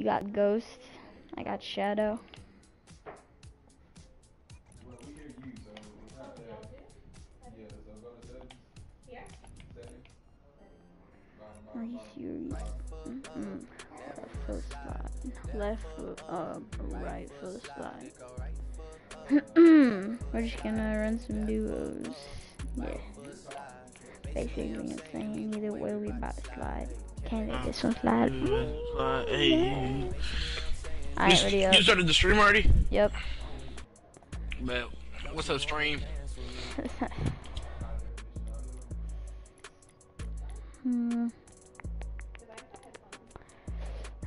You got Ghost. I got Shadow. Are you serious? Mm-mm. Left foot slide. Left foot up, right foot slide. We're just gonna run some duos. Yeah. Basically the same. Either way, we about to slide. Can't let this one slide. Uh, hey. Alright, ready up. you started the stream already? Yep. But what's up, stream? Hmm.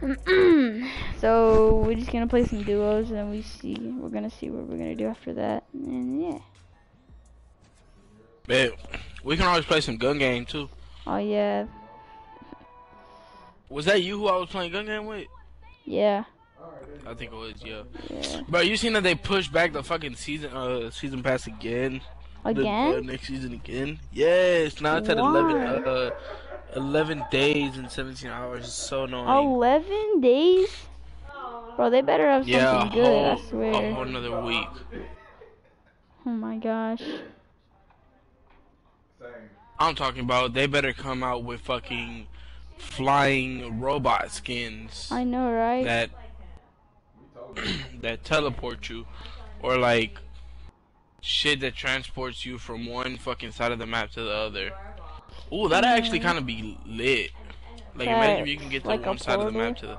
so we're just gonna play some duos and then we see we're gonna see what we're gonna do after that and yeah Bet we can always play some gun game too. oh yeah Was that you who I was playing gun game with? yeah I think it was, yeah. yeah Bro, you seen that they pushed back the fucking season uh season pass again? The, uh, again next season again? Yes, now it's at 11, uh, 11 days and 17 hours. It's so annoying. 11 days bro they better have something yeah, a good whole, I a swear whole another week. oh my gosh I'm talking about they better come out with fucking flying robot skins I know right that that teleport you or like shit that transports you from one fucking side of the map to the other. Ooh, that'd actually kind of be lit. Like imagine if you can get to Like one side of the map to the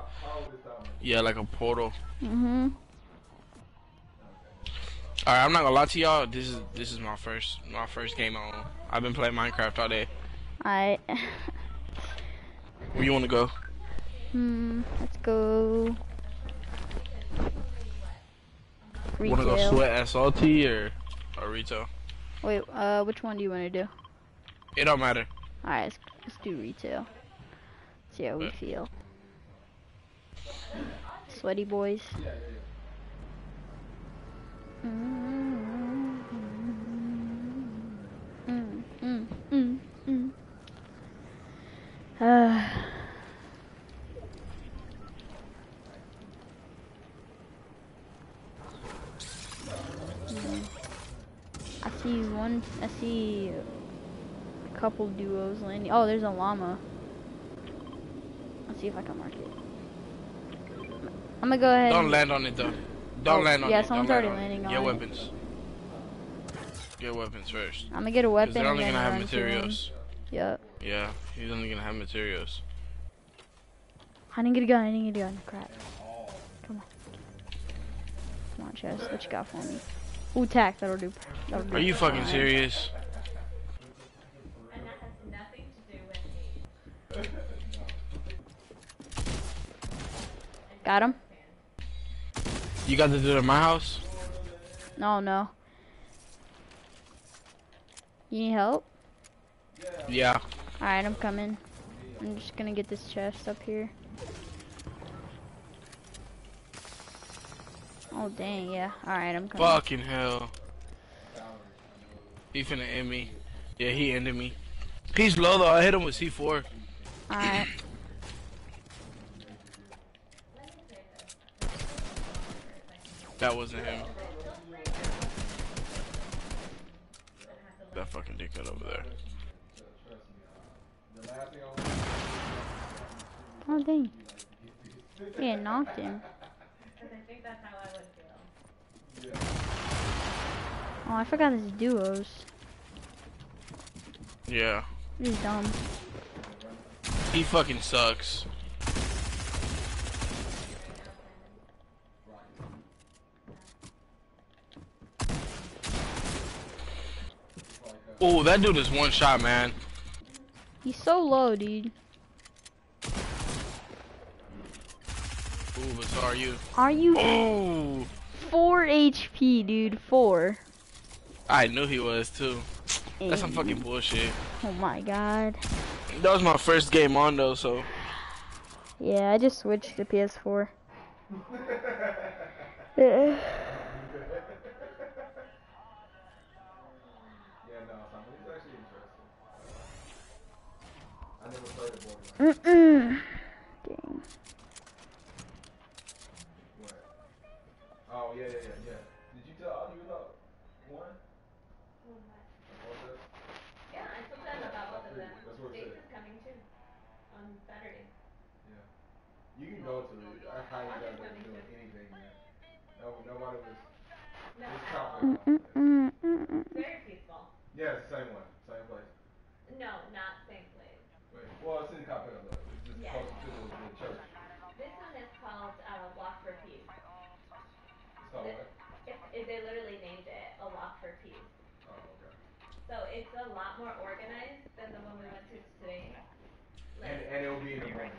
Yeah, like a portal. mhm Alright, I'm not gonna lie to y'all. This is this is my first my first game on. I've been playing Minecraft all day. I Where you wanna go? hmm let's go Retail. Wanna go sweat SLT or or retail? Wait, uh, which one do you want to do? It don't matter. Alright, let's, let's do retail. See how we Bet. feel. Sweaty boys. Mm, mm, mm, mm. Uh, mm. I see one. I see a couple duos landing. Oh, there's a llama. Let's see if I can mark it. I'm gonna go ahead. Don't and- land on it though. Don't Oh, land on yeah, it. Don't someone's already on landing it. on Get it. weapons. Get weapons first. I'm gonna get a weapon. they're only gonna have run to him. materials. Yep. Yeah, he's only gonna have materials. I didn't get a gun. I didn't get a gun. Crap. Come on. Come on, Chess. What you got for me? Ooh, tack. That'll do. That'll do Are you fucking fine. serious? Him? You got to do it at my house? No, no. You need help? Yeah. Alright, I'm coming. I'm just gonna get this chest up here. Oh, dang, yeah. Alright, I'm coming. Fucking hell. He finna end me. Yeah, he ended me. He's low though. I hit him with C4. Alright. That wasn't him. That fucking dickhead over there. Oh, dang. Yeah, knocked him. Oh, I forgot his duos. Yeah. He's dumb. He fucking sucks. Oh, that dude is one shot, man. He's so low, dude. Ooh, but so are you. Are you Oh, 4 HP, dude? 4. I knew he was too. That's some fucking bullshit. Oh my god. That was my first game on though, so Yeah, I just switched to PS4. Yeah. Mm -mm. Dang. Oh, yeah, yeah, yeah, yeah. Did you tell? Yeah, I told them about both of them. Jason's coming too on Saturday. Yeah. You can go to it. I highly doubt they're doing anything, man. No, nobody was. No. It's no. Very peaceful. Yeah, same one. Well, it's in Capella though. It's just Yeah. close to the, the church. This one is called uh, Walk for Peace. It's called what? It, it, they literally named it a Walk for Peace. Oh, okay. So it's a lot more organized than the one we went to today. And, Like, and it'll be in the morning.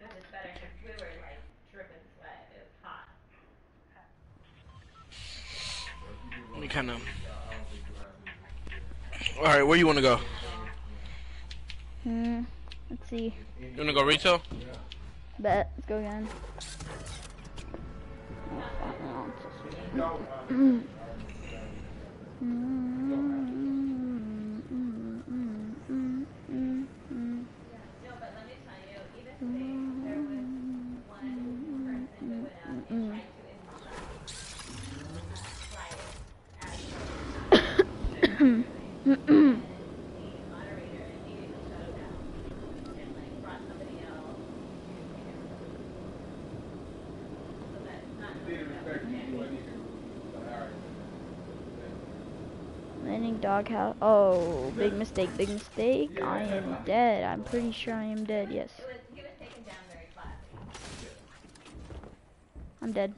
this is better because we were like dripping sweat. It was hot. So if you do Let me kind of. to, I don't think you'll have to. All right, where you want to go? Hmm. Let's see. You want to go retail? Yeah. Bet. Let's go again. No, uh, Mm. Mm, mm, mm, mm, mm, mm, mm. No, but let me tell you, even today, there was one person who went out and tried to insult like as the moderator and he didn't shut him down and like brought somebody else so that's not Need to respect you, but you can. Alright. Landing doghouse. Oh, big mistake, big mistake. I am dead. I'm pretty sure I am dead. Yes, it was he was taken down very classy. I'm dead.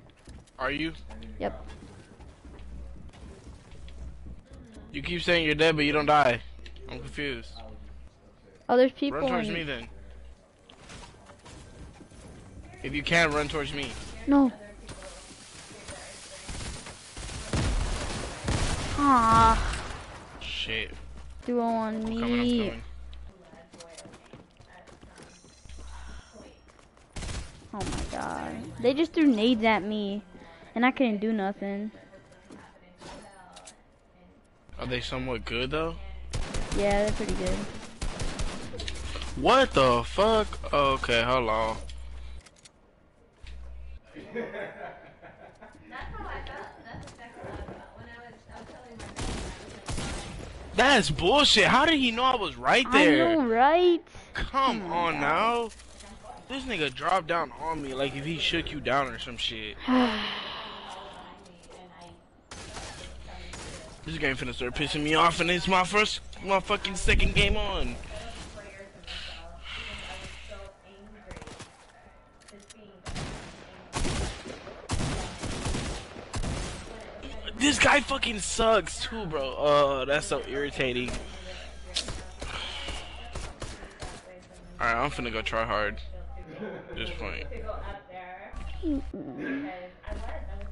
Are you? Yep. You keep saying you're dead, but you don't die. I'm confused. Oh, there's people. Run towards me then. If you can, run towards me. No. Ah. Duo on I'm coming, I'm me. coming. Oh my god. They just threw nades at me, and I couldn't do nothing. Are they somewhat good though? Yeah, they're pretty good. What the fuck? Oh, okay, hold on. That's how I felt. That's exactly how I felt when I was I was telling my friend I was like That's bullshit. How did he know I was right there? I know, right? Come Oh on God. now. This nigga dropped down on me like if he shook you down or some shit. This game finna start pissing me off and it's my first, my fucking second game on. prayers to myself because I was so angry. Just being angry. This guy fucking sucks too, bro. Oh, that's so irritating. Alright, I'm finna go try hard. At this point.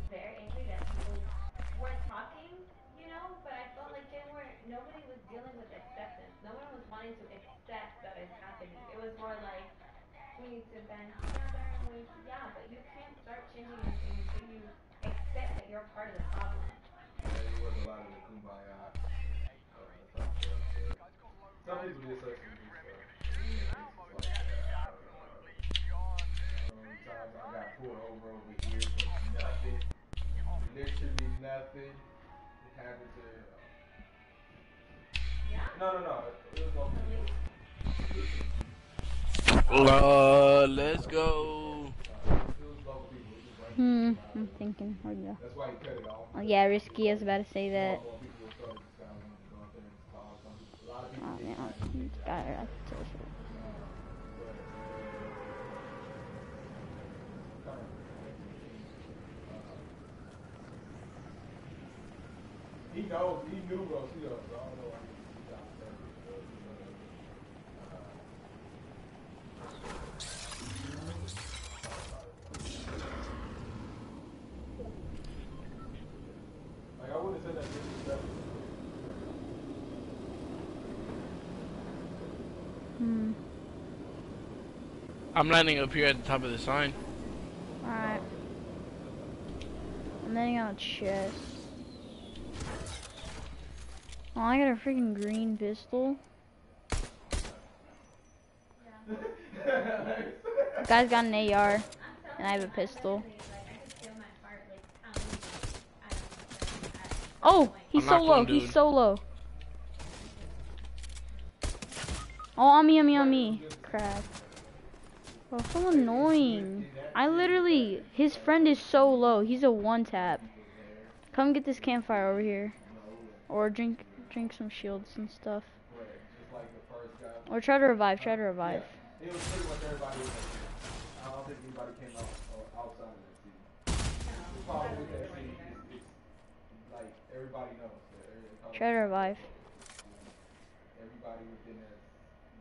Literally nothing. It happened to. Uh, no, no, no. It was local. Uh, let's go. It was local people. It was like- Hmm, I'm thinking. Where'd it go? That's why he cut it off. Oh yeah, risky. I was about to say that. More people were starting to sound like to go out there and talk. Some people- A lot of people Oh didn't man, like it. it's got it. He knows, he knew Rocio, so I don't know why he got hurt. Like, I wouldn't say that disrespectful. Hmm. I'm landing up here at the top of the sign. Alright. I'm landing on a chest. Oh, I got a freaking green pistol. Guy's got an AR, and I have a pistol. Like I could feel my heart like pounding. I don't know. I- Oh, he's so low. He's so low. Oh, on me, on me, on me. Crap. Oh, so annoying. I literally, his friend is so low. He's a one tap. Come get this campfire over here. Or drink, drink some shields and stuff. But just like the first guy, Or try to revive, try to revive. it was pretty much everybody. Was, I don't think anybody came out uh, outside of that scene. The problem with that scene is it's like everybody knows. That every- Try to revive. Everybody within that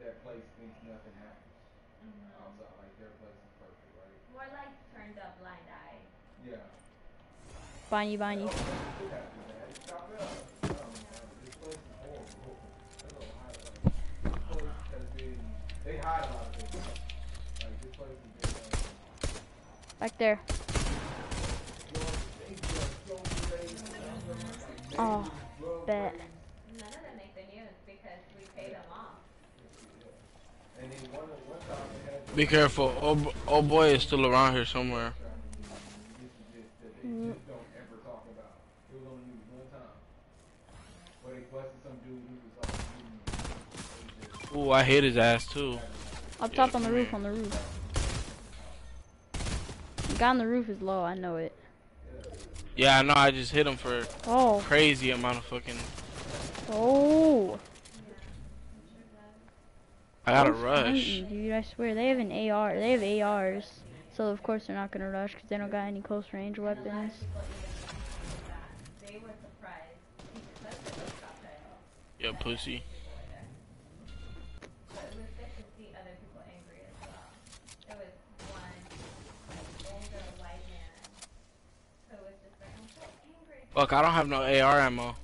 that place thinks nothing happens outside. Like their place is perfect, right? More like turned up blind eye. Yeah. Behind you, behind you. It happens, man. Stop it up. No, man, this place is horrible. There's a lot of, like, this place has been, they hide a lot of things. Like, this place has been, um, Back there. they just so crazy. Like, Oh, bet. None of them make the news because we pay them off. And then one, one time they had Be careful. Oh, oh boy is still around here somewhere. this is just that they just don't ever talk about. It was on the news one time. Where they busted some dude who was like, shooting, they just, Ooh, I hit his ass too. Up top on the roof, on the roof. The guy on the roof is low, I know it. Yeah, I know. I just hit him for Oh, crazy amount of fucking. oh. I gotta They're rush. fighting, dude, I swear. They have an AR. They have ARs. So, of course, they're not gonna rush because they don't got any close range weapons. They were surprised because it was Rafael. Yeah, pussy. But it was good to see other people angry as well. There was one like, older white man who was just like, I'm so Fuck, I don't have no AR ammo. And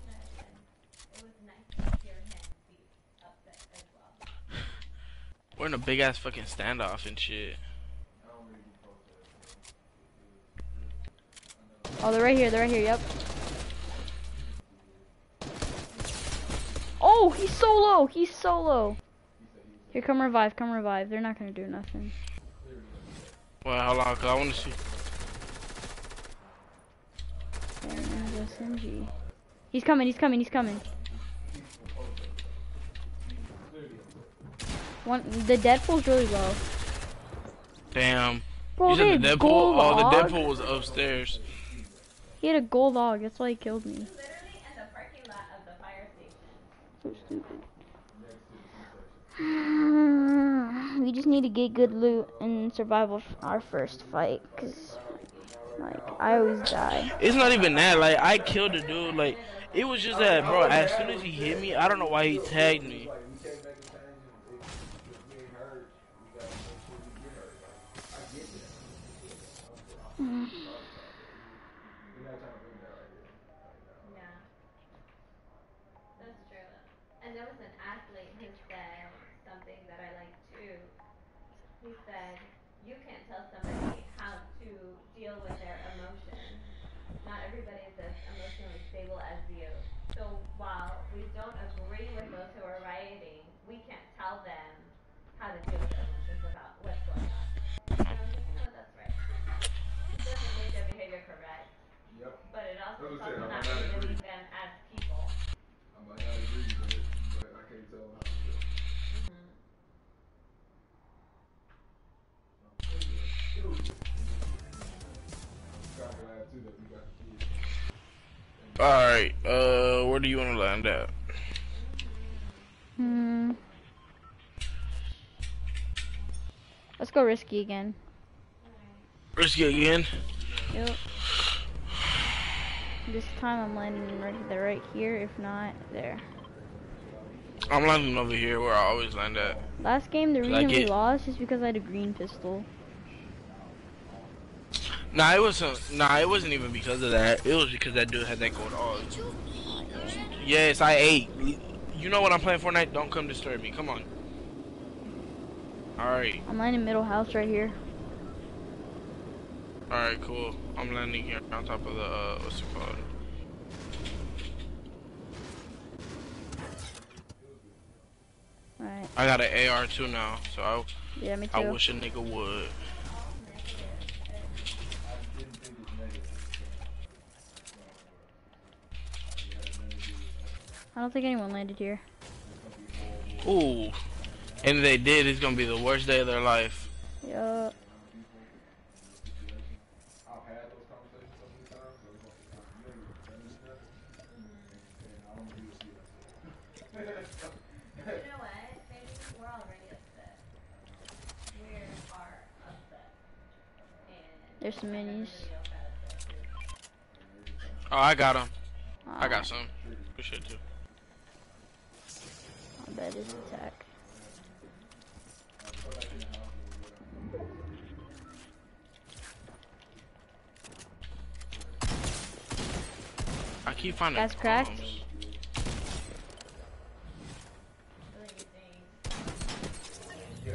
it was nice to hear him be upset as well. We're in a big ass fucking standoff and shit. Oh, they're right here. They're right here. Yep. Oh, he's so low. He's so low. Here, come revive. Come revive. They're not gonna do nothing. Well, hold on, cause I wanna see. There, there's SMG. He's coming. He's coming. He's coming. One. The Deadpool's really low. Damn. Bro, you said the Deadpool? Oh, the. Deadpool was upstairs. He had a gold dog. That's why he killed me. Literally in the parking lot of the fire station. So stupid. We just need to get good loot and survive our first fight, cause like I always die. It's not even that. Like, I killed the dude. Like, it was just that, bro. As soon as he hit me, I don't know why he tagged me. like, we came back in time and it, if we ain't hurt, we gotta make sure we get hurt. Like, I get that. We're not trying to bring that right here. Like, no. Yeah. That's true. And there was an athlete who said something that I like too. He said, you can't tell somebody how to deal with their emotions. Not everybody is as emotionally stable as you. So while we don't agree with those who are rioting, we can't tell them how to deal with their emotions about what's going on. And I was like, you know, that's right. It doesn't make their behavior correct, Yep. But it also That was. I might not to agree. believe them as people. I might not agree with it, but I can't tell how to feel. God glad too that we got the kids. Alright, uh, where do you wanna land at? Hmm. Let's go risky again. Risky again. Yep. This time I'm landing right there, right here. If not, there. I'm landing over here where I always land at. Last game, the reason we lost is because I had a green pistol. Nah, it wasn't. Nah, it wasn't even because of that. It was because that dude had that gold dog. Yes, I ate. You know what I'm playing Fortnite? Don't come disturb me. Come on. All right, I'm landing middle house right here. All right, cool. I'm landing here on top of the uh, what's it called? Alright. I got an AR too now, so I, Yeah, me too. I wish a nigga would. I don't think anyone landed here. Ooh, And if they did, it's gonna be the worst day of their life. Yup. I've had those conversations so many times, so it's like I'm familiar with them and stuff. And I don't do see that. You know what? Maybe we're already upset. We are upset. And There's some minis. Oh, I got them. I got some. Good shit too. I bet it's attack. I keep finding. That's cracked?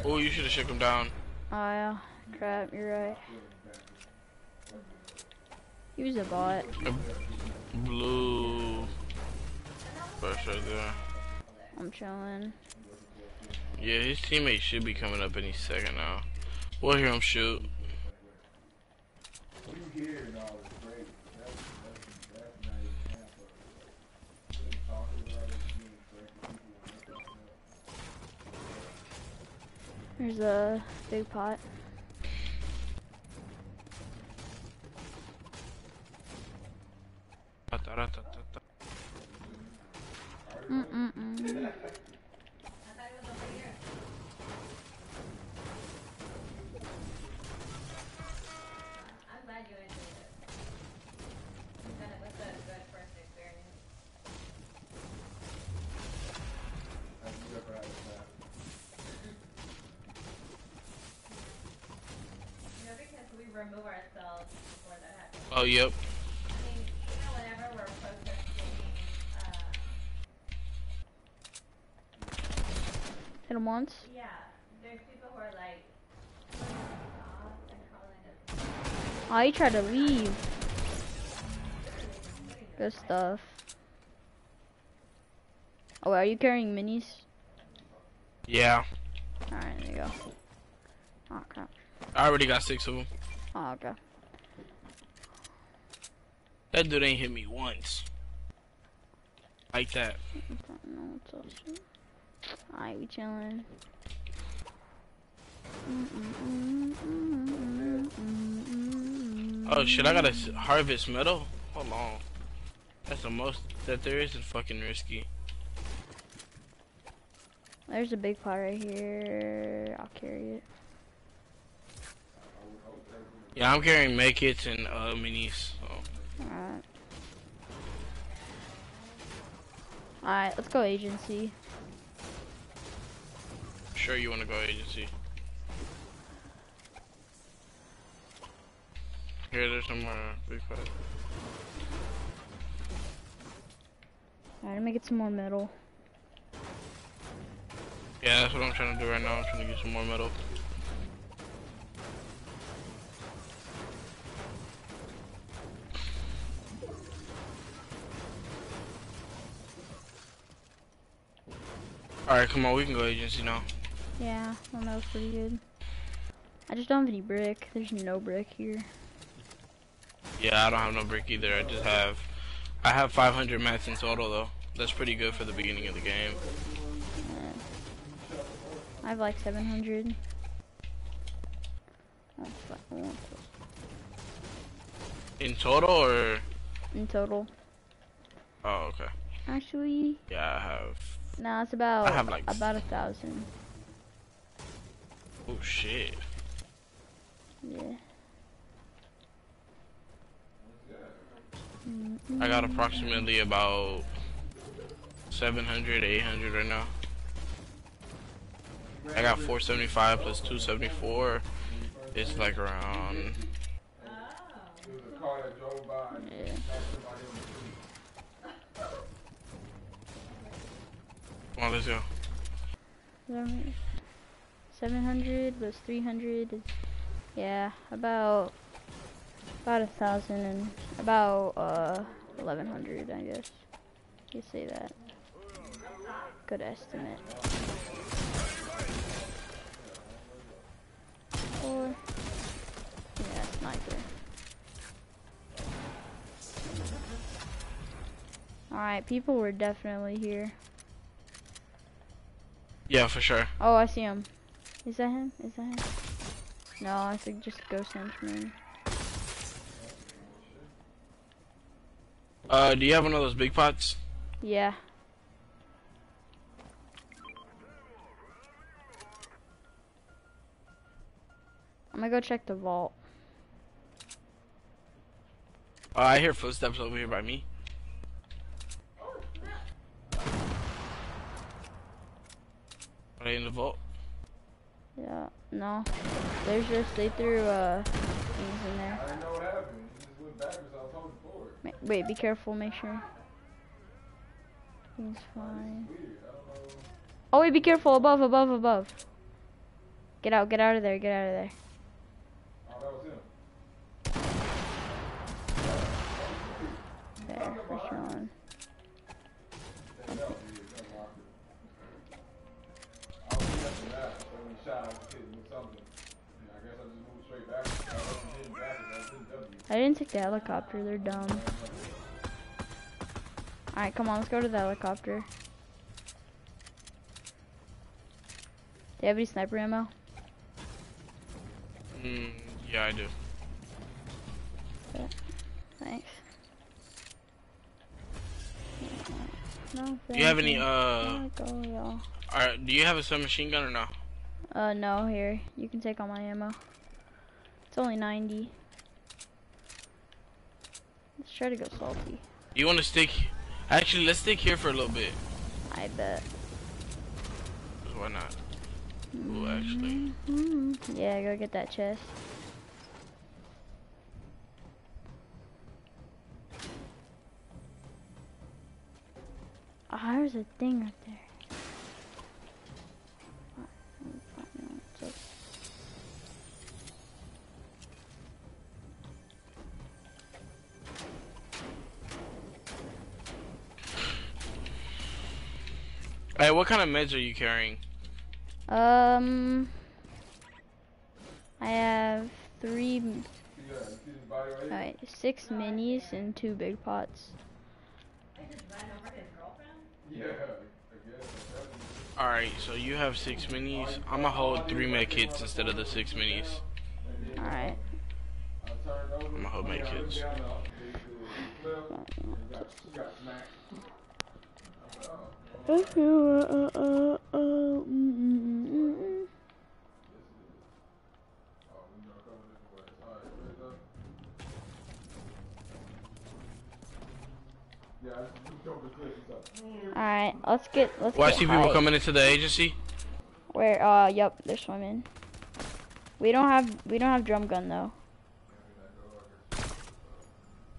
Oh, you should have shook him down. Oh yeah. Crap, you're right. He was a bot. Blue. First right there. I'm chilling. Yeah, his teammate should be coming up any second now. We'll hear him shoot. There's a big all protesting, uh, Hit him once. yeah, there's people who are like, off and calling us. Oh, he tried to leave. Good stuff. Oh, are you carrying minis? Yeah. Alright, there you go. Oh, crap. I already got six of them. Oh, okay. That dude ain't hit me once. Like that. Alright, we chilling. Oh shit, I gotta harvest metal? Hold on. That's the most that there is is fucking risky. There's a big pot right here. I'll carry it. Yeah, I'm carrying make and uh, minis. Alright. Alright, let's go agency. Sure you wanna go agency. Here, there's some more uh, big fight. Alright, let me get some more metal. Yeah, that's what I'm trying to do right now. I'm trying to get some more metal. Alright, come on, we can go agency now. Yeah, well, that was pretty good. I just don't have any brick. There's no brick here. Yeah, I don't have no brick either. I just have, I have 500 mats in total though. That's pretty good for the beginning of the game. Uh, I have like 700. Oh, fuck, I want this. In total, or In total. oh, okay. Actually, Yeah, I have. No, it's about I have, like, about a thousand. Oh shit. Yeah. I got approximately about 700, 800 right now. I got 475 plus 274. It's like around. It was a car that drove by and Yeah. knocked somebody on the street. Come on, let's go. Seven- 700 plus 300 is, yeah, about, about a thousand and about, uh, 1100, I guess. You say that. Good estimate. Or, yeah, sniper. Alright, people were definitely here. Yeah, for sure. Oh, I see him. Is that him? Is that him? No, I think just Ghost Henchman. Uh, do you have one of those big pots? Yeah. I'm gonna go check the vault. Uh, I hear footsteps over here by me. Are they in the vault? Yeah, no. There's just, they threw, uh, things in there. I didn't know what happened. He just went backwards. I was holding forward. Ma wait, be careful, make sure. He's fine. Weird. I don't know. Oh wait, be careful, above, above, above. Get out, get out of there, get out of there. Oh, that was him. There, first one. That belt, he is unlocked it. I was guessing that. So when he shot, I was hitting with something. And I guess I just moved straight back. I wasn't hitting backwards. I was hitting W. I didn't take the helicopter, they're dumb. Alright, come on, let's go to the helicopter. Do you have any sniper ammo? Mm, yeah, I do. Thanks. No, Do you have any, uh. Go, y'all. do you have a submachine gun or no? Uh, no, here. You can take all my ammo. It's only 90. Let's try to go salty. You want to stick? Actually, let's stick here for a little bit. I bet. Why not? Ooh, actually. Mhm. Yeah, go get that chest. Ah, there's a thing right there. Hey, what kind of meds are you carrying? Um, I have three, Yeah, you see his body right six minis and two big pots. I just ran over his girlfriend. Yeah, I guess. That's Alright, so you have six minis. I'ma hold three med kits instead of the six minis. Alright. I turned over. I'ma hold med kits. down, uh, he- he flipped, and he got- She got smacked. I was like, oh, Uh, uh, uh, mm, mm, mm, mm. oh, we got a couple different ways. All right, ready up? Yeah, I just jumped the cliff. so- Alright, let's get, let's Well, I get see people coming into the agency. Where, uh, yep, they're swimming. We don't have, we don't have drum gun though.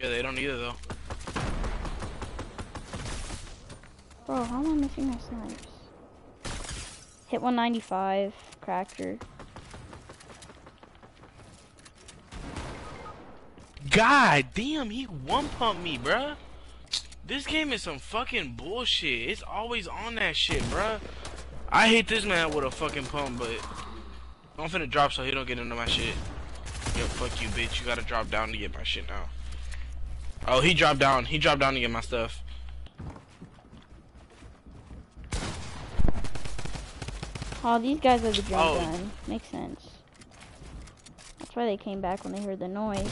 Yeah, they don't either though. Bro, how am I missing my snipes? Hit 195, cracker. God damn, he one pumped me, bruh. This game is some fucking bullshit. It's always on that shit, bruh. I hate this man with a fucking pump, but I'm finna drop so he don't get into my shit. Yo, fuck you, bitch. You gotta drop down to get my shit now. Oh, he dropped down. He dropped down to get my stuff. Oh, these guys are the drum Oh. gun. Makes sense. That's why they came back when they heard the noise.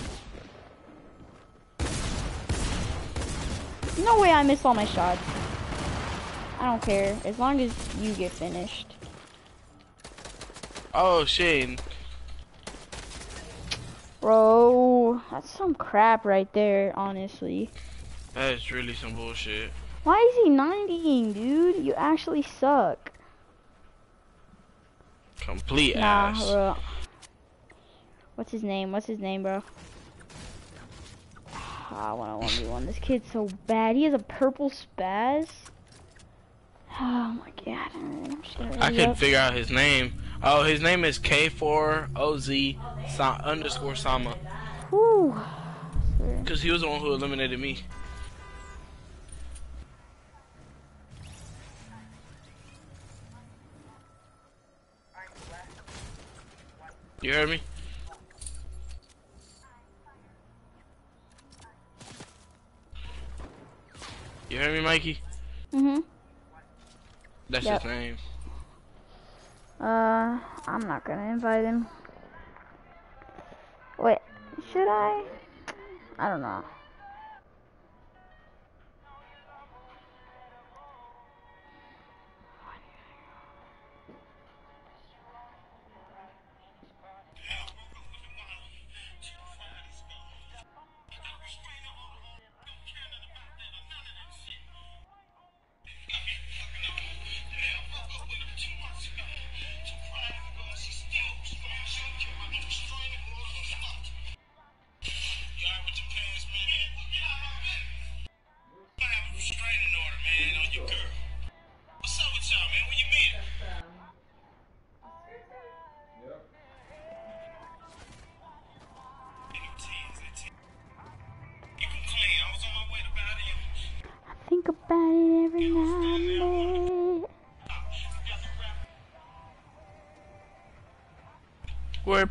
No way I missed all my shots. I don't care. As long as you get finished. Oh, Shane. Bro, that's some crap right there, honestly. That is really some bullshit. Why is he 90ing, dude? You actually suck. Complete Nah, ass. bro. What's his name? What's his name, bro? Ah, I want to 1v1. This kid's so bad. He has a purple spaz. Oh my god. I'm I couldn't up. figure out his name. Oh, his name is K4OZ Sa- underscore Sama. Because he was the one who eliminated me. You hear me? You hear me, Mikey? Mm-hmm. That's Yep. his name. Uh, I'm not gonna invite him. Wait, should I? I don't know.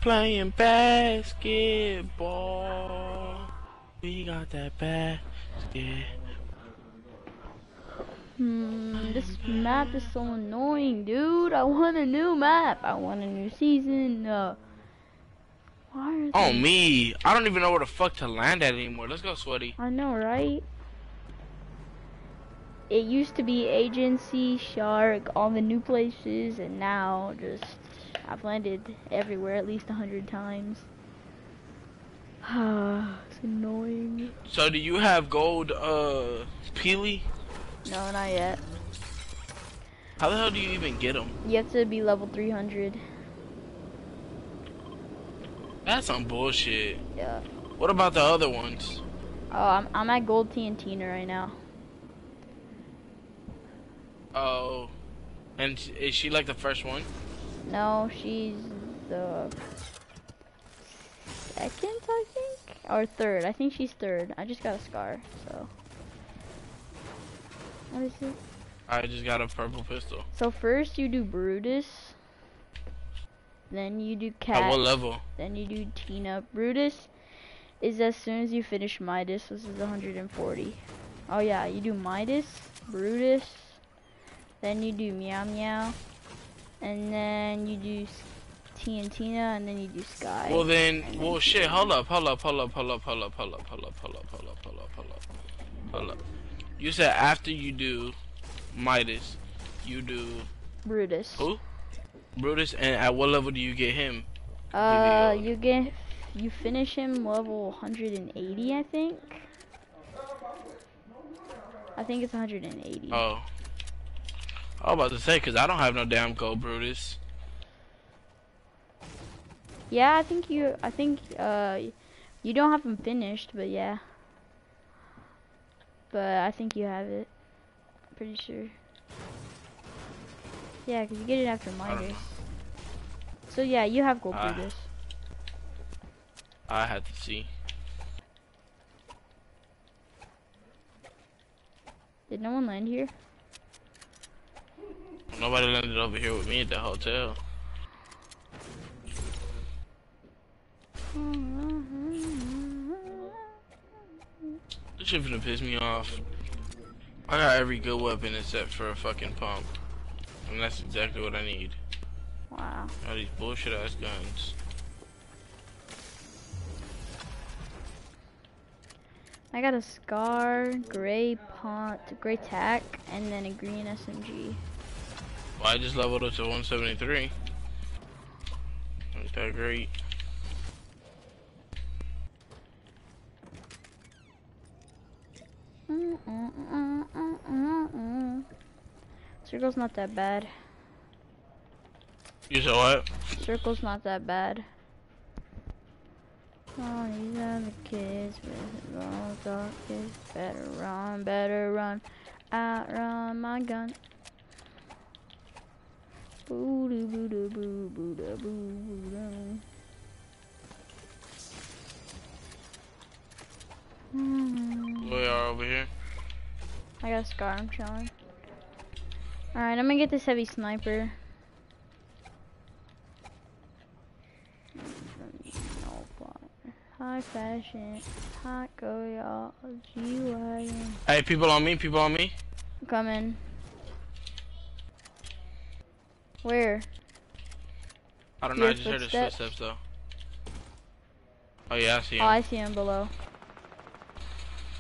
Playing basketball. We got that basket. Hmm, this map is so annoying, dude. I want a new map. I want a new season. Uh, why are Oh me, I don't even know where the fuck to land at anymore. Let's go, sweaty. I know, right? It used to be agency, shark, all the new places, and now just I've landed everywhere at least a hundred times. Ah it's annoying. So do you have gold, uh, Peely? No, not yet. How the hell do you even get them? You have to be level 300. That's some bullshit. Yeah. What about the other ones? Oh, I'm I'm at gold TNT right now. Oh, and is she like the first one? No, she's the second, I think, or third. I think she's third. I just got a scar, so. What is it? I just got a purple pistol. So first you do Brutus, then you do Cat. At what level? then you do Tina. Brutus is as soon as you finish Midas, which is 140. Oh yeah, you do Midas, Brutus, then you do Meow Meow, and then you do S- TNTina, and then you do Skye. Well then, well shit. Hold up, hold up, hold up, hold up, hold up, hold up, hold up, hold up, hold up, hold up, hold up, hold up. You said after you do Midas, you do Brutus. who? Brutus, and at what level do you get him? Uh, you get you finish him level 180, I think. I think it's 180. Oh. I was about to say, cause I don't have no damn gold Brutus. Yeah, I think you. I think uh, you don't have him finished, but yeah. But I think you have it. Pretty sure. Yeah, because you get it after Midas. So yeah, you have gold Ah. Brutus. I had to see. Did no one land here? Nobody landed over here with me at the hotel. This shit finna piss me off. I got every good weapon except for a fucking pump. And that's exactly what I need. Wow. All these bullshit ass guns. I got a scar, gray pont, gray tack, and then a green SMG. Well, I just leveled up to 173. Ain't that great? Mm, mm, mm. Circle's not that bad. You said what? Circle's not that bad. Oh, these are the kids with the dark kids. Better run, better run. Outrun my gun. Boo doo boo doo boo boo da boo boo doo. Hmm. We are over here. I got a scar, I'm chilling. Alright, I'm gonna get this heavy sniper. High fashion, hot go y'all, G-Wagon. Hey, people on me, people on me. Coming. Where? I don't know. I just heard his footsteps? though. Oh yeah, I heard his footsteps? footsteps though. Oh yeah, I see him. Oh. I see him below.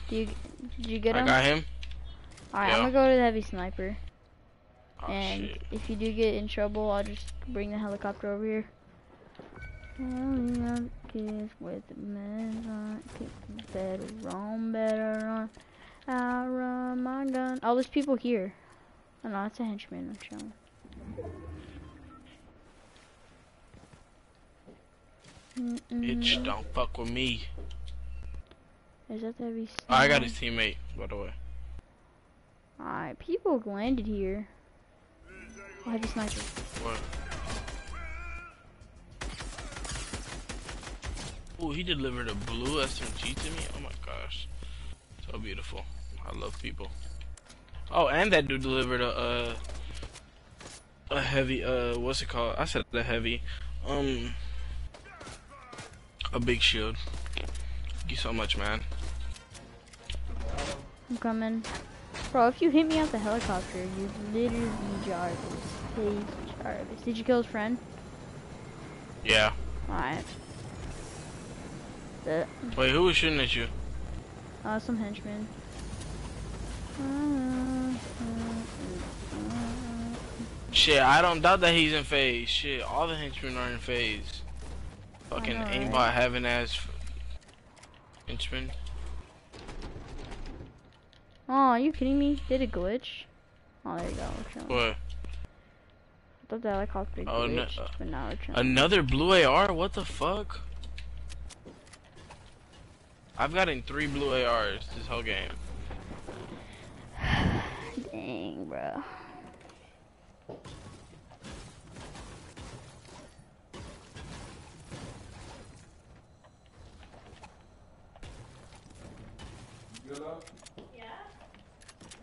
Do you, did you get I him? I got him. Alright, yeah. I'm gonna go to the heavy sniper. Oh and shit. if you do get in trouble, I'll just bring the helicopter over here. With the men on better run, better run. I run my gun. Oh, there's people here. Oh no, it's a henchman. I'm showing. Bitch, Mm-mm. don't fuck with me. Is that the heavy Oh, I got his teammate, by the way. Alright, people landed here. Oh, heavy sniper. What? Oh, he delivered a blue SMG to me. Oh my gosh, so beautiful. I love people. Oh, and that dude delivered a uh, a heavy uh, what's it called? I said the heavy, um, a big shield. Thank you so much, man. I'm coming. Bro, if you hit me out the helicopter, you literally Jarvis. Hey, Jarvis. Did you kill his friend? Yeah. Alright. Wait, who was shooting at you? uh, some henchmen. Shit, I don't doubt that he's in phase. Shit, all the henchmen are in phase. Fucking know, aimbot right? having ass f- henchmen. Oh, are you kidding me? Did it glitch? Oh, there you go. What? I thought the helicopter Oh, no- glitched, but now we're. Another blue AR? What the fuck? I've gotten three blue ARs this whole game. Dang, bro. Up? Yeah?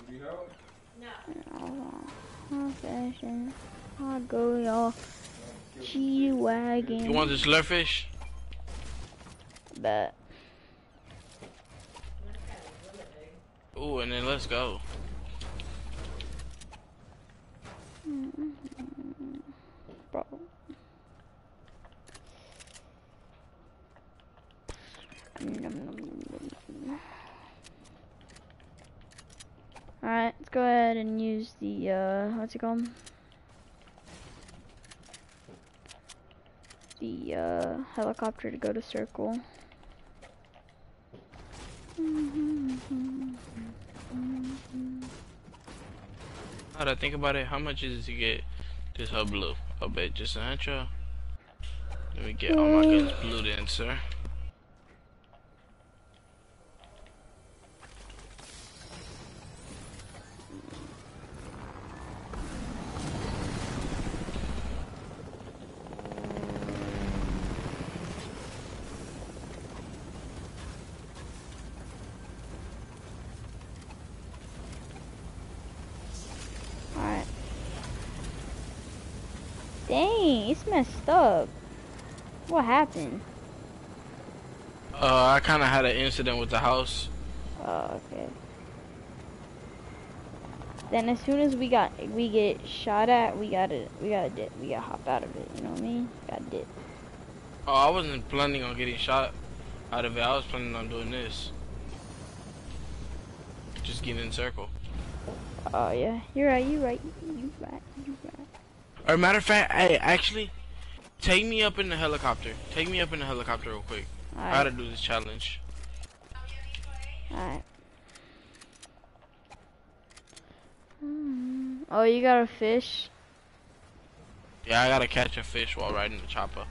You need help? No. Oh, fashion. I'll go, y'all. G-Wagon. You want this slurpfish? Bet. Ooh, and then let's go. Bro. Alright, let's go ahead and use the, uh, what's it called? The, uh, helicopter to go to circle. How'd I think about it? How much is it to get this whole blue? I'll bet just an intro. Let me get all my guns blue then, sir. Alright. Dang, it's messed up. What happened? Uh, I kind of had an incident with the house. Oh, okay. Then as soon as we got we get shot at, we gotta we gotta dip. We gotta hop out of it. You know what I mean? Gotta dip. Oh, I wasn't planning on getting shot out of it. I was planning on doing this. Just getting in circle. Oh yeah, you're right. You're right. You're right. You're right. Or matter of fact, hey, actually, take me up in the helicopter. Take me up in the helicopter real quick. I gotta do this challenge. Alright. Mm. Oh, you got a fish? Yeah, I gotta catch a fish while riding the chopper.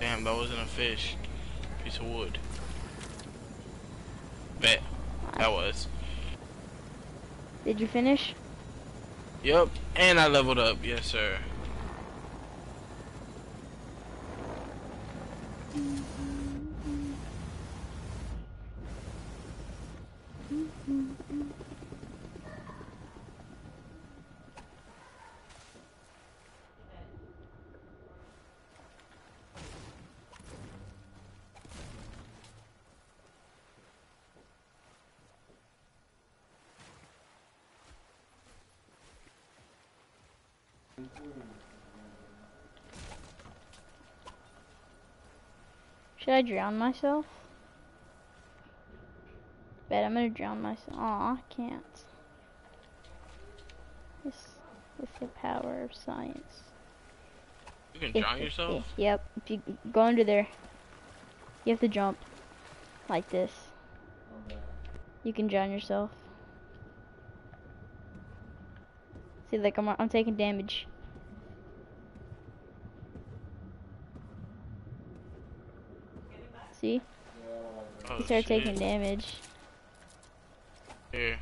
Damn, that wasn't a fish. Piece of wood. Bet. That was. Did you finish? Yup. And I leveled up. Yes, sir. Should I drown myself? Bet I'm gonna drown myself. Aw, I can't. This, with the power of science. You can If- drown if- yourself? if- yep. If you go under there, you have to jump like this. You can drown yourself. See, like I'm, I'm taking damage. See, Yeah, I don't like that. Oh, you start shit. taking damage. Here.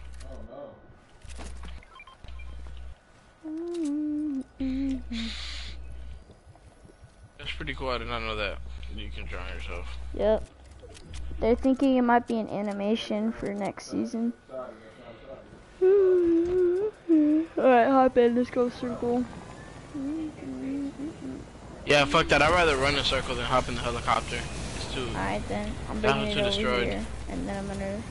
Oh no. That's pretty cool. I did not know that. You can drown yourself. Yep. They're thinking it might be an animation for next season. Sorry, man. Sorry, sorry. Alright, hop in, let's go circle. Yeah, fuck that. I'd rather run a circle than hop in the helicopter. Too. Alright then, I'm bringing it over destroyed. here, and then I'm gonna.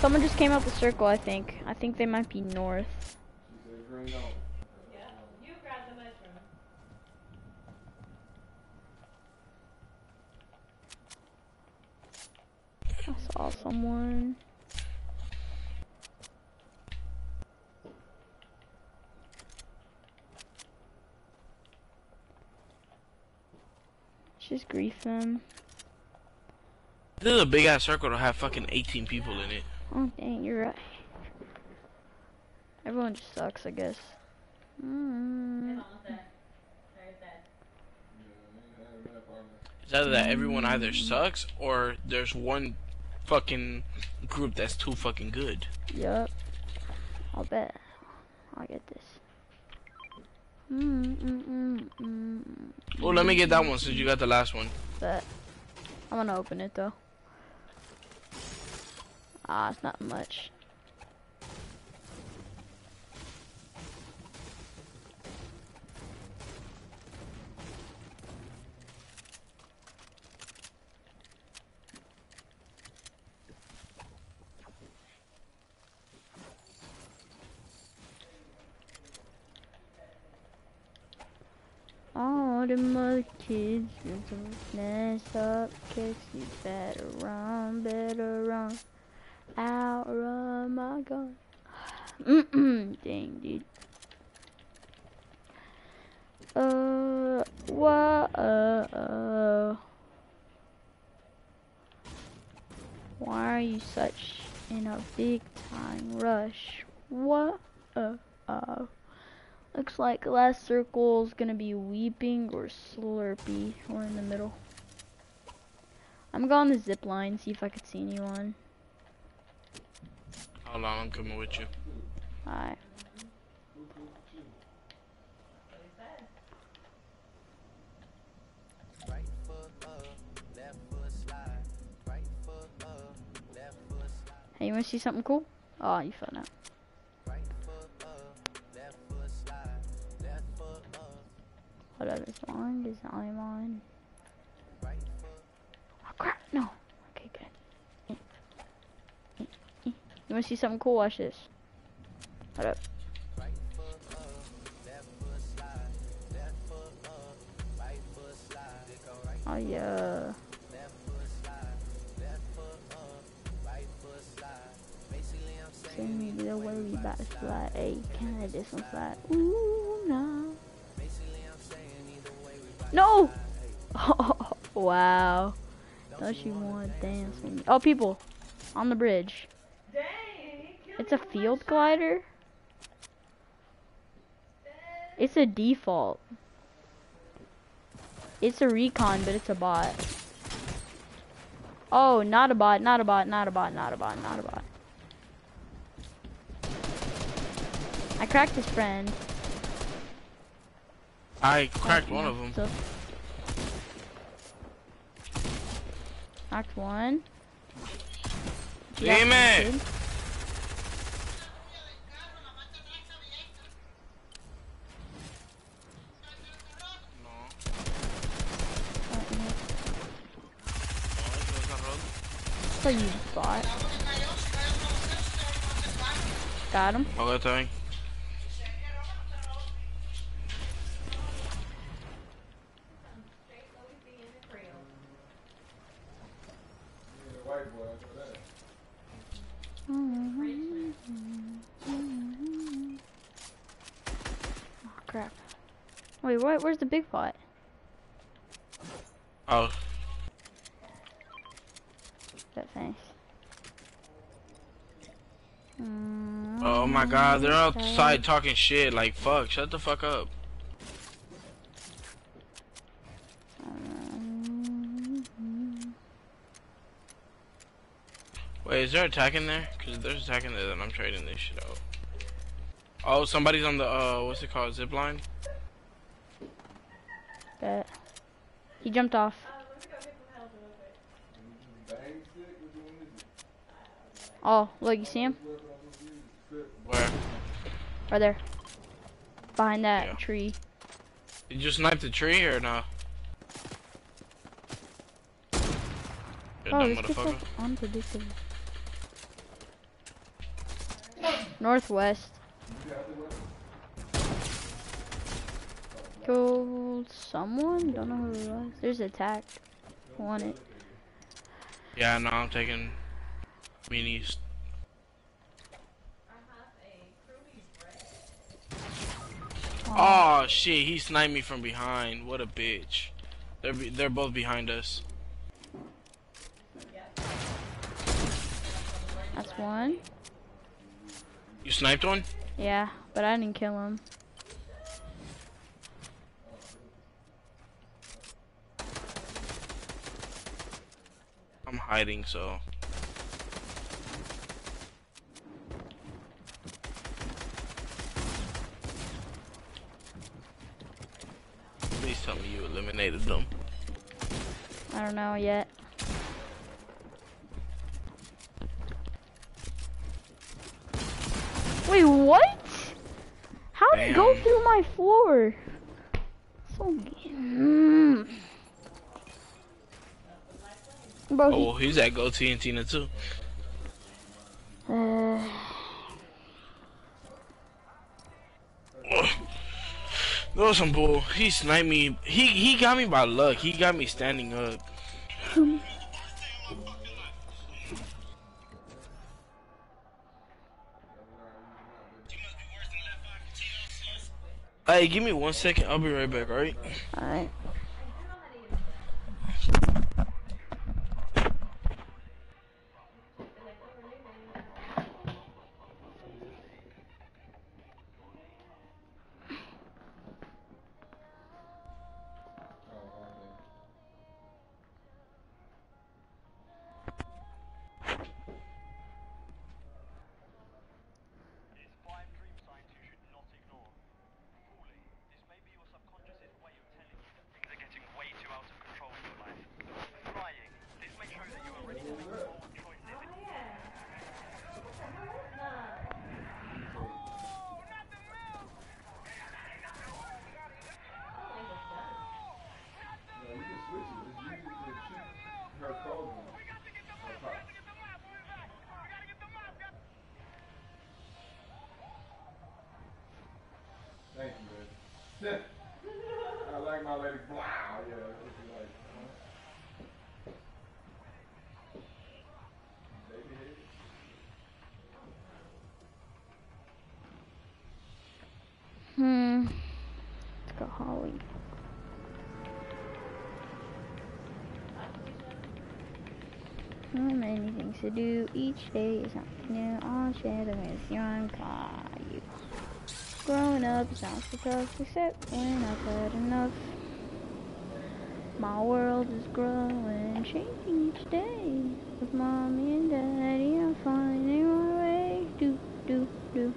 Someone just came out the circle, I think. I think they might be north. She said green on. Yeah. You grab the mushroom. I saw someone. Just grief them. This is a big ass circle to have fucking 18 people in it. Oh dang, you're right. Everyone just sucks, I guess. Mm. Almost there. There's that. Yeah, ain't had that partner. It's either that everyone either sucks or there's one fucking group that's too fucking good. Yup. I'll bet. I'll get this. Mm, mm, mm, mm. Oh, let me get that one since you got the last one. But I'm gonna open it though. Ah, it's not much. All the mother kids messed up kicks. You better run, better run. Outrun my gun. Dang, dude. Uh, what? Uh, uh. Why are you such in a big time rush? What? Uh, uh. Looks like last circle is gonna be weeping or slurpy or in the middle. I'm going on the zip line, see if I could see anyone. Hold on, I'm coming with you. Alright. Right foot up, left foot slide. Right foot up, left foot slide. Hey, you wanna see something cool? Oh, you fell out. Hold up, it's on, it's I'm on. right. Oh crap, no. Okay, good. You wanna see something cool? Watch this. Hold up. Oh yeah. Send me the way we about to slide. Hey, can I some slide? Ooh, no. Basically, No! Hey, wow. Don't you want to dance with me? Oh, people. On the bridge. It's a field glider? It's a default. It's a recon, but it's a bot. Oh, not a bot, not a bot, not a bot, not a bot, not a bot. I cracked his friend. I cracked one of them. Knocked one. Damn it! Good. No, no. no, it's not road. So you. Got him. Ok, está bien. white boy, I know that. Oh crap. Where's the big pot? Oh, That thanks. Mm, oh my God, they're outside talking shit. Like, fuck, shut the fuck up. Wait, is there attacking there? Cause if there's attacking there, then I'm trading this shit out. Oh, somebody's on the uh, what's it called, zip line? Bet. He jumped off. Bang stick? Which one is it? Oh, look, you see him? Weapon I'm supposed to use? Flip. Where? Right there. Behind that Yeah. tree. You just snipe the tree or no? Oh, this gets like unpredictable. Northwest. You got the weapon? Killed someone? Don't know who it was. There's attack. Want it. Yeah, no, I'm taking minis. Oh shit, he sniped me from behind. What a bitch. They're be they're both behind us. That's one. You sniped one? Yeah, but I didn't kill him. I'm hiding, so. Please tell me you eliminated them. I don't know yet. Wait, what? How did it go through my floor? So. Mm. Bro, he- Oh, he's at Goatee and Tina too. Uh, That was some bull. He sniped me. He he got me by luck. He got me standing up. Hey, give me one second. I'll be right back. All right. alright. Oh, So many things to do. Each day is something new. All shadow is young you. Growing up is not so tough, except when I've had enough. My world is growing, changing each day. With mommy and daddy, I'm finding my way. Do, do, do.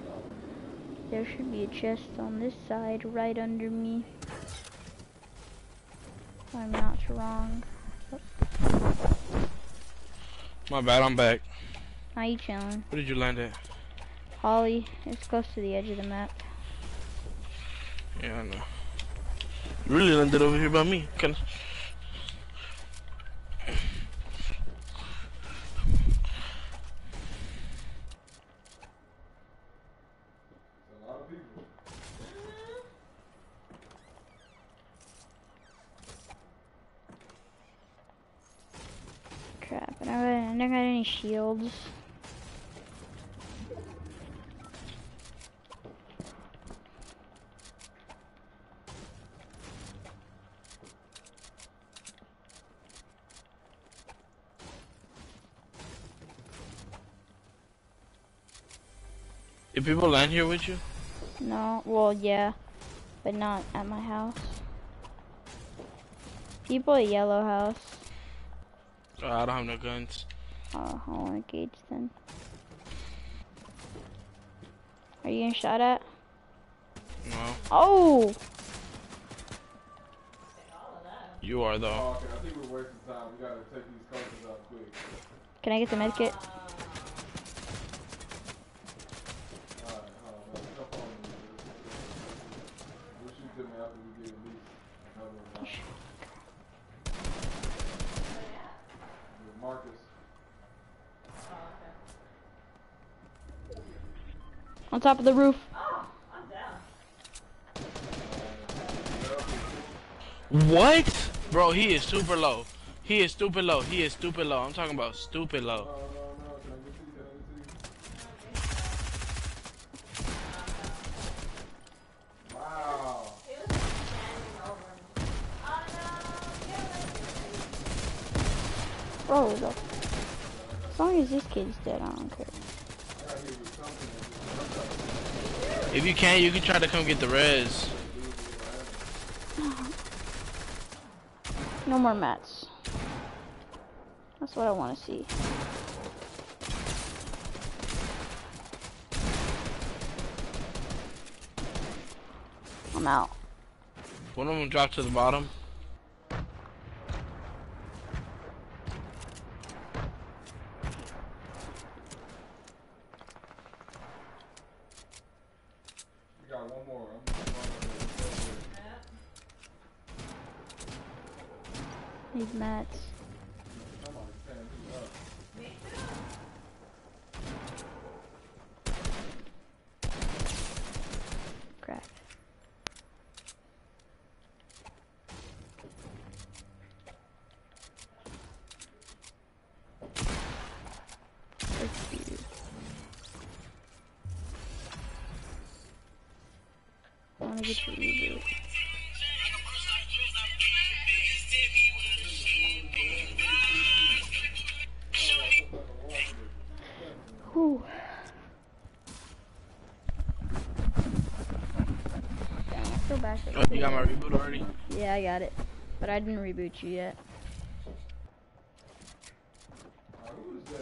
There should be a chest on this side, right under me. I'm not wrong. My bad. I'm back. How you chilling? Where did you land at? Holly, it's close to the edge of the map. Yeah, I know. You really landed over here by me. Can It's a lot of people. Crap. But I don't I don't got any shields. Did people land here with you? No, well, yeah, but not at my house. People at Yellow House. Oh, I don't have no guns. Oh, I want to gauge then. Are you getting shot at? No. Oh! You are though. Oh, okay, I think we're wasting time. We gotta take these coaches out quick. Can I get the med kit? Alright, hold on, man. Jump on me. We'll shoot them after we get at least another round. With Marcus. On top of the roof. What? Bro, he is super low. He is stupid low. He is stupid low. I'm talking about stupid low. No, no, no. Can I get to you? Can I get to you? Wow. Bro, the, as long as this kid's dead, I don't care. If you can, you can try to come get the res. No more mats. That's what I want to see. I'm out. One of them dropped to the bottom. We got one more. I'm I'm running it. I didn't reboot you yet.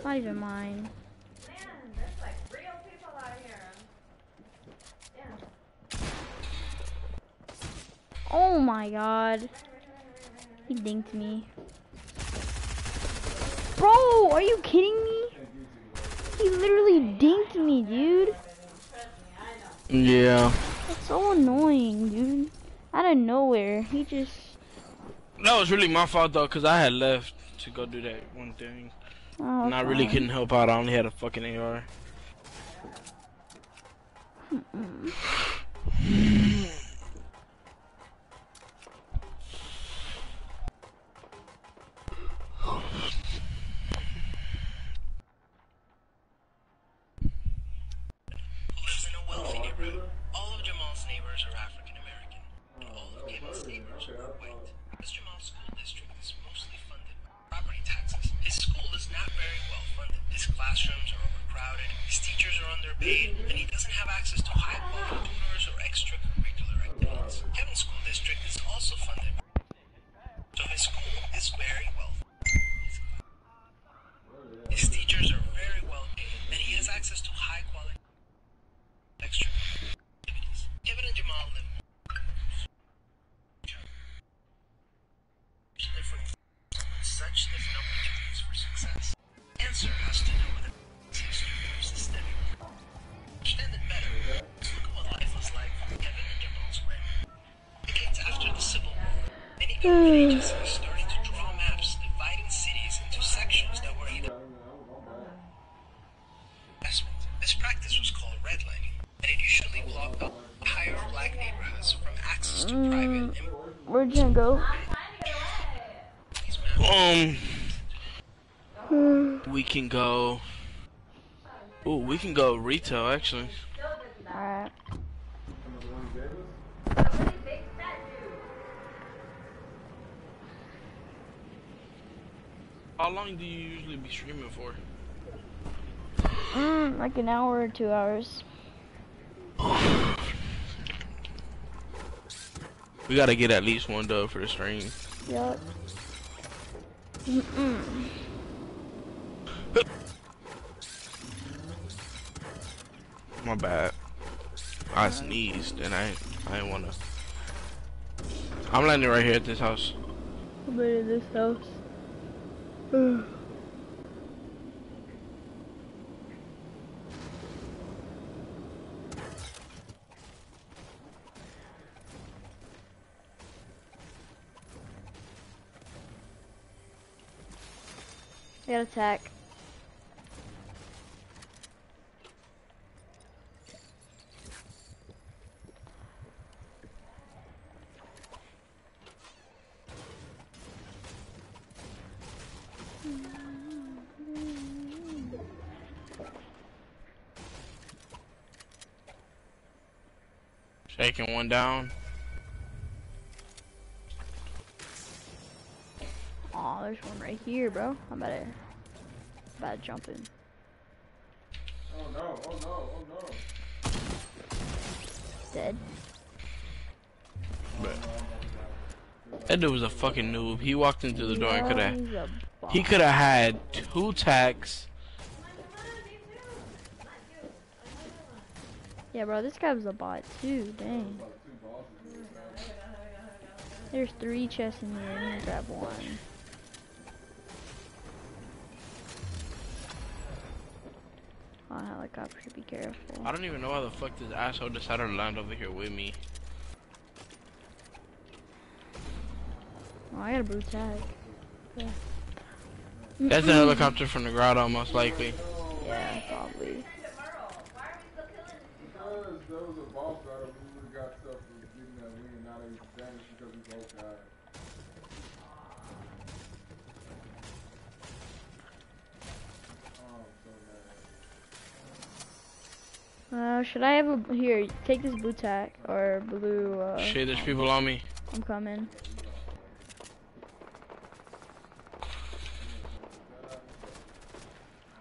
Not even mine. Man, there's like real people out here. Yeah. Oh my god. He dinked me. Bro, are you kidding me? He literally dinked me, dude. Yeah. That's so annoying, dude. Out of nowhere, he just. That was really my fault though, cause I had left to go do that one thing. Oh, And I really fine. couldn't help out. I only had a fucking AR. who Where'd you go? these maps Um, We can go. Ooh, we can go retail actually. Alright. Some of the ones you gave us? A really big fat dude. How long do you usually be streaming for? Mm, like an hour or two hours. We gotta get at least one dub for the stream. Yup. Mm-mm. My bad. I sneezed and I I didn't wanna. I'm landing right here at this house. I'm in this house. Got attack. Shaking one down. There's one right here, bro. I'm about to, about to jump in. Oh no, oh no, oh no. Dead. But that dude was a fucking noob. He walked into the door and could have. He could have had two tacks. Yeah, bro, this guy was a bot too. Dang. Like two bosses in this house. There's three chests in here. I'm gonna grab one. Oh, helicopter, be careful. I don't even know how the fuck this asshole decided to land over here with me. Oh, I got a blue tag. That's the helicopter from the grotto, most likely. Yeah, probably. Because there was a boss battle, we would've got stuff for getting that win, now they vanished because we both died. Oh, I'm so mad. Uh, should I have a here? Take this blue tack or blue. Uh, Shit, there's people on me. I'm coming.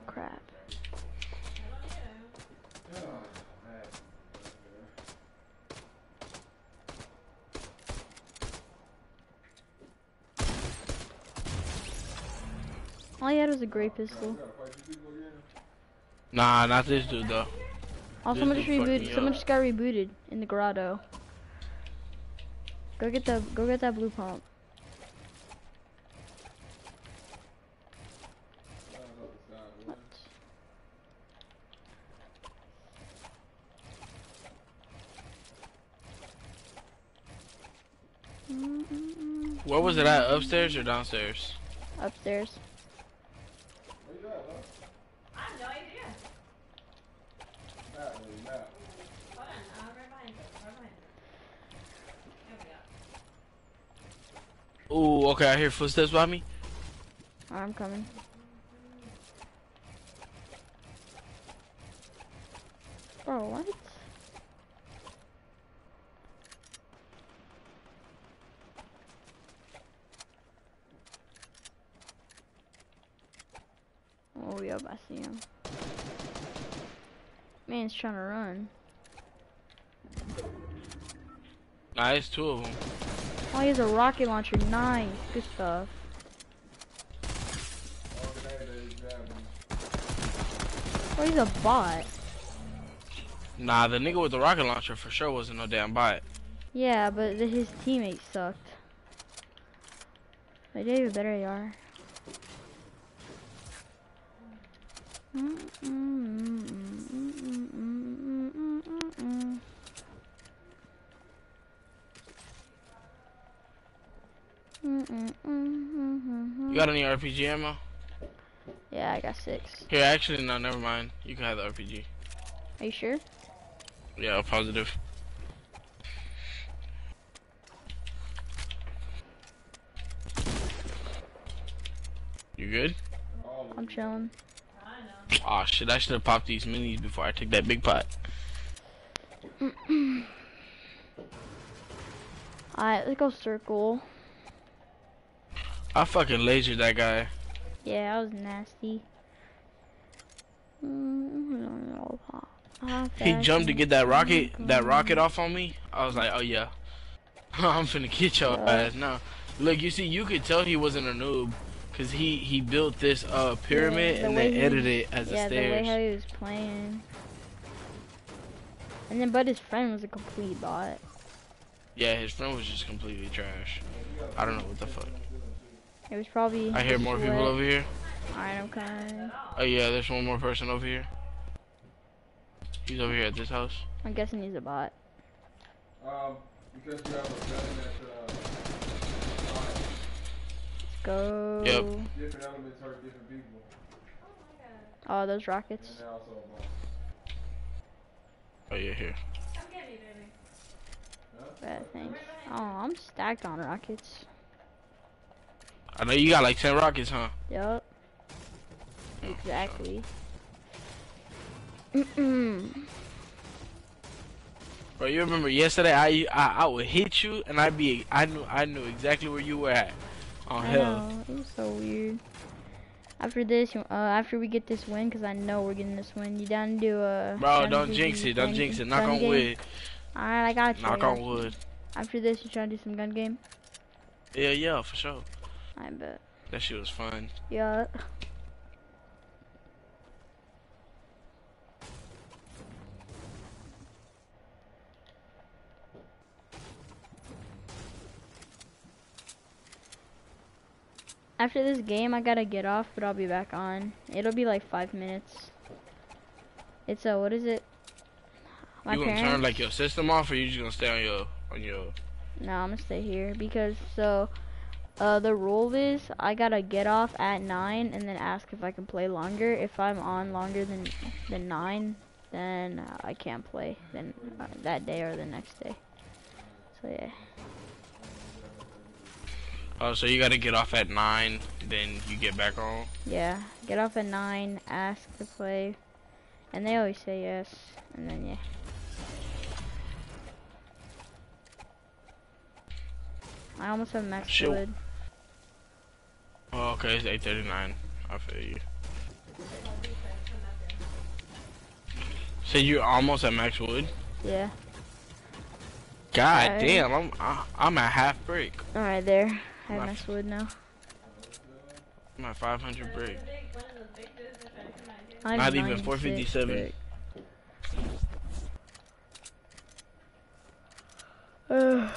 Crap. Oh. All he had was a gray pistol. We gotta fight these people again? Nah, not this dude though. Oh, someone just rebooted. Someone up. just got rebooted in the grotto. Go get the. Go get that blue pump. That was up the side, What? Where was it at? Upstairs or downstairs? Upstairs. Where you at, huh? I have no idea. Matt, where you at? Hold on, uh, right behind you. Right behind you. There we go. Ooh, okay, I hear footsteps by me. I'm coming. Bro, what? Oh, yep, I see him. Man's trying to run. Nice, two of them. Oh, he has a rocket launcher. Nice. Good stuff. Oh, grenade, they grabbed me. He's a bot. Nah, the nigga with the rocket launcher for sure wasn't no damn bot. Yeah, but his teammates sucked. They did have a AR. You got any RPG ammo? Yeah, I got six. Here, actually, no, never mind. You can have the RPG. Are you sure? Yeah, positive. You good? I'm chilling. Oh shit, I should have popped these minis before I took that big pot. Alright, let's go circle. I fucking lasered that guy. Yeah, that was nasty. Mm, He jumped to get that rocket, that rocket off on me. I was like, oh yeah, I'm finna get your Yeah. ass now. Look, you see, you could tell he wasn't a noob, cause he he built this uh pyramid the and he- edited it as Yeah, a the way how he was playing. And then, but his friend was a complete bot. Yeah, his friend was just completely trash. I don't know what the fuck. It was probably. I hear more people sweat. over here. Alright, I'm coming. Oh yeah, there's one more person over here. He's over here at this house. I'm guessing he's a bot. Um, because you have a gun that, uh, Let's go. Yep. different elements hurt different people. Oh, those rockets. And they're also a boss. Oh yeah, here. Come get me, baby. Bad things. Oh, I'm stacked on rockets. I know you got like ten rockets, huh? Yup. Oh, Exactly. Mm-mm. Bro, you remember yesterday? I, I I would hit you and I'd be I knew I knew exactly where you were at. On I hell. know, it was so weird. After this, uh, after we get this win, because I know we're getting this win, you down to do a. Bro, don't jinx it. Don't jinx it. Knock on game? wood. Alright, I got you. Knock on wood. After this, you trying to do some gun game? Yeah, yeah, for sure. I bet. That shit was fun. Yeah. After this game, I gotta get off, but I'll be back on. It'll be like five minutes. It's a what is it? My you gonna parents. turn like your system off, or you just gonna stay on your on your? No, I'm gonna stay here because so uh the rule is I gotta get off at nine and then ask if I can play longer. If I'm on longer than than nine, then uh, I can't play then uh, that day or the next day. So yeah, Oh, so you gotta get off at nine, then you get back on. yeah, get off at nine, ask to play, and they always say yes, and then yeah. I almost have max Shit. wood. Oh, okay, it's eight thirty nine. I feel you. So you're almost at max wood. Yeah. God Alright. damn, I'm I, I'm at half brick. All right, there. I have max wood now. I'm at 500 brick. I have Not even 457. brick. Ugh.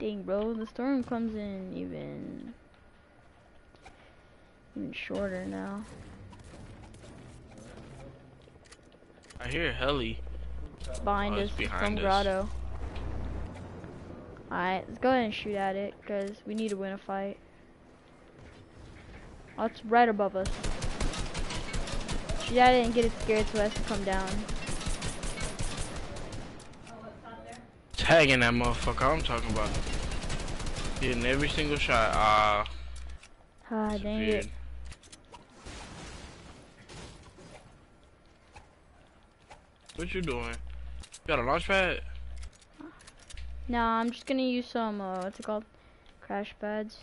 Dang, bro, the storm comes in even even shorter now. I hear heli. Behind Oh, us it's from us. Grotto. Alright, let's go ahead and shoot at it, because we need to win a fight. Oh, it's right above us. Shoot at it and get it scared so it has to come down. Tagging that motherfucker. I'm talking about. Getting every single shot. Ah, Ah, dang disappeared. it. What you doing? You got a launch pad? No, I'm just gonna use some, uh, what's it called? Crash pads.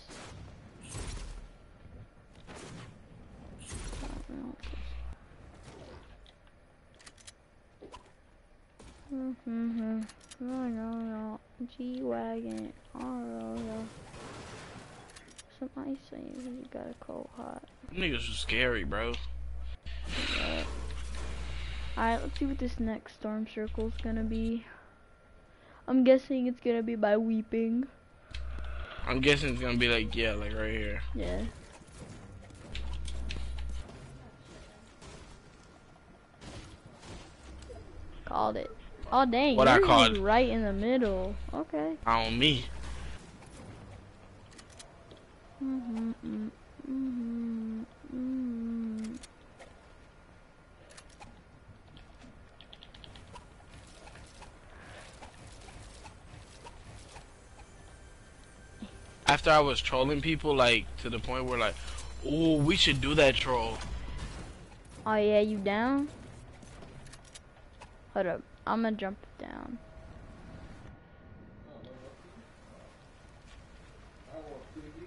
Mm-hmm. No, no, no. G-Wagon. No. Somebody saying you got a cold hot. Niggas was scary, bro. Alright, let's see what this next storm circle's gonna be. I'm guessing it's gonna be by weeping. I'm guessing it's gonna be like, yeah, like right here. Yeah. Called it. Oh dang, What I called? right in the middle. Okay. On me. Mm, mm-hmm, mm. after I was trolling people like to the point where like, oh, we should do that troll. Oh yeah, you down? Hold up, I'm gonna jump down. I want CD.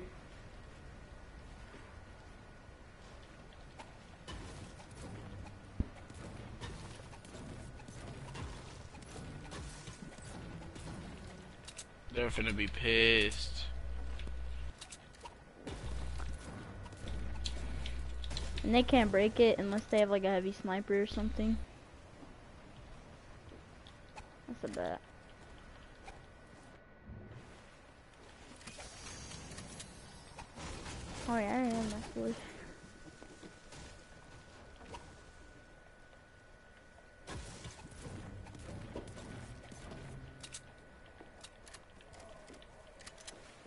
They're finna be pissed. And they can't break it unless they have like a heavy sniper or something. That's a bet. Oh yeah, I am actually.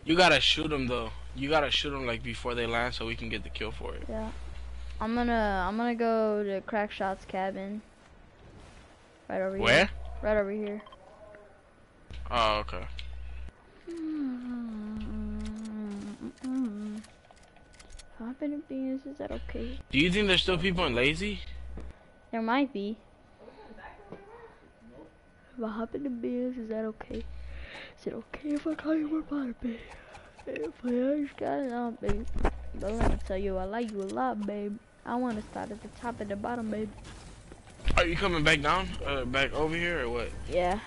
You gotta shoot them though. You gotta shoot them like before they land so we can get the kill for it. Yeah. I'm gonna I'm gonna go to Crackshot's cabin. Right over here. Where? Right over here. Oh, okay. Mm-hmm. Hopping to beans, is that okay? Do you think there's still people in lazy? There might be. If I hop in the beans, is that okay? Is it okay if I call you my babe? If I just got it on, babe. But let me tell you, I like you a lot, babe. I want to start at the top and the bottom, babe. Are you coming back down? Uh, back over here or what? Yeah.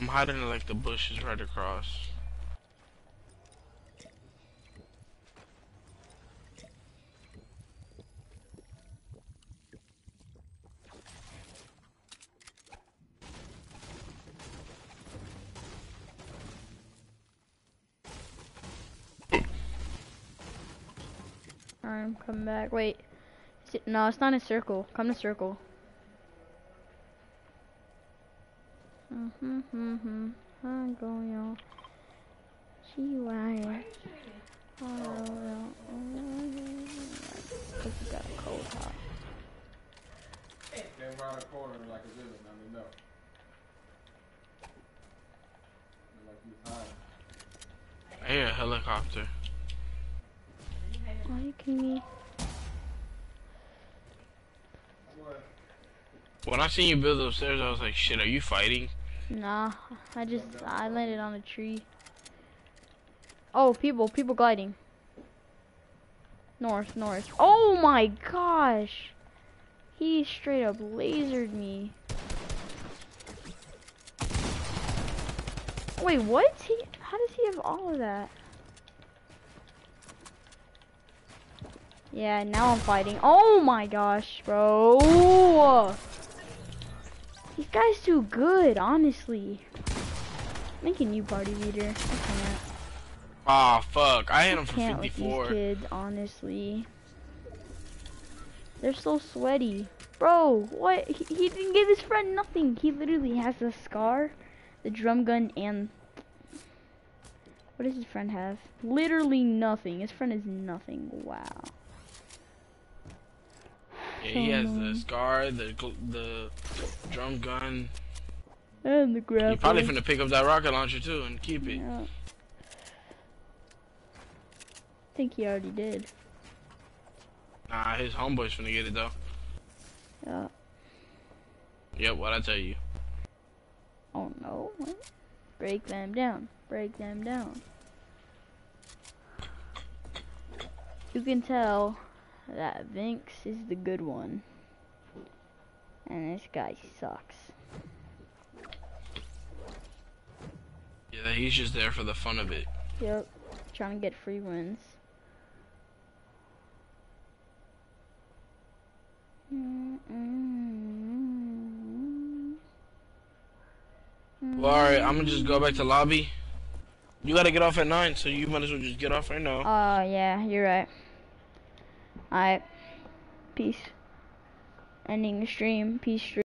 I'm hiding in like the bushes right across. Alright, I'm coming back. Wait. Is it, no, it's not a circle. Come to circle. Mm-hmm, mm-hmm. I'm going on. See why. Cause you got a cold heart. Then round the corner like a villain, I mean, no. Like he's hiding. I hear a helicopter. Are you kidding me? When I seen you build upstairs, I was like, shit, are you fighting? Nah, I just I landed on a tree. Oh, people, people gliding. North, north. Oh my gosh! He straight up lasered me. Wait, what? He, how does he have all of that? Yeah, now I'm fighting. Oh my gosh, bro! These guys do good, honestly. Making you party leader. I can't. Ah, fuck. I hit him for can't with these kids, honestly. They're so sweaty. Bro, what? He, he didn't give his friend nothing. He literally has the scar, the drum gun, and... What does his friend have? Literally nothing. His friend is nothing. Wow. Yeah, oh, he has the scar, the the drum gun. And the grapple. He probably finna pick up that rocket launcher too and keep it. Yeah. think he already did. Nah, his homeboy's finna get it though. Yeah. Yep, what I tell you. Oh no. Break them down. Break them down. You can tell that Vinx is the good one. And this guy sucks. Yeah, he's just there for the fun of it. Yep. Trying to get free wins. Well, alright, I'm gonna just go back to lobby. You gotta get off at 9, so you might as well just get off right now. Oh, yeah, you're right. Alright. Peace. Ending the stream. Peace. stream.